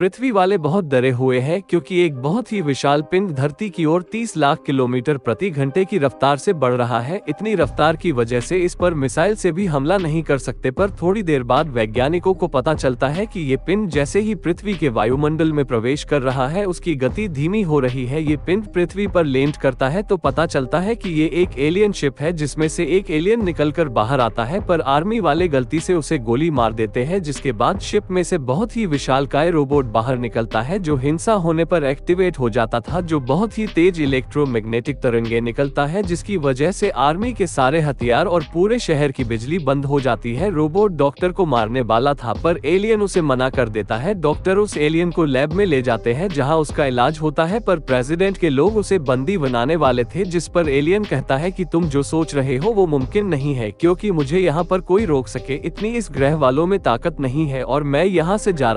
पृथ्वी वाले बहुत डरे हुए हैं क्योंकि एक बहुत ही विशाल पिंड धरती की ओर 30 लाख किलोमीटर प्रति घंटे की रफ्तार से बढ़ रहा है। इतनी रफ्तार की वजह से इस पर मिसाइल से भी हमला नहीं कर सकते, पर थोड़ी देर बाद वैज्ञानिकों को पता चलता है कि ये पिंड जैसे ही पृथ्वी के वायुमंडल में प्रवेश कर रहा है, उसकी गति धीमी हो रही है। ये पिंड पृथ्वी पर लेंट करता है तो पता चलता है की ये एक एलियन शिप है जिसमें से एक एलियन निकल कर बाहर आता है, पर आर्मी वाले गलती से उसे गोली मार देते हैं, जिसके बाद शिप में से बहुत ही विशाल काय रोबोट बाहर निकलता है, जो हिंसा होने पर एक्टिवेट हो जाता था, जो बहुत ही तेज इलेक्ट्रोमैग्नेटिक तरंगे निकलता है, जिसकी वजह से आर्मी के सारे हथियार और पूरे शहर की बिजली बंद हो जाती है। रोबोट डॉक्टर को मारने वाला था, पर एलियन उसे मना कर देता है। डॉक्टर उस एलियन को लैब में ले जाते हैं, जहाँ उसका इलाज होता है, पर प्रेसिडेंट के लोग उसे बंदी बनाने वाले थे, जिस पर एलियन कहता है की तुम जो सोच रहे हो, वो मुमकिन नहीं है, क्यूँकी मुझे यहाँ पर कोई रोक सके। इतनी इस ग्रह वालों में ताकत नहीं है, और मैं यहाँ से जा